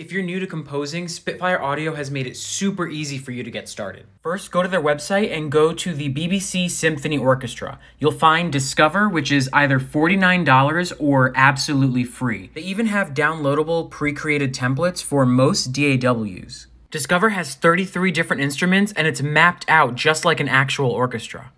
If you're new to composing, Spitfire Audio has made it super easy for you to get started. First, go to their website and go to the BBC Symphony Orchestra. You'll find Discover, which is either $49 or absolutely free. They even have downloadable pre-created templates for most DAWs. Discover has 33 different instruments and it's mapped out just like an actual orchestra.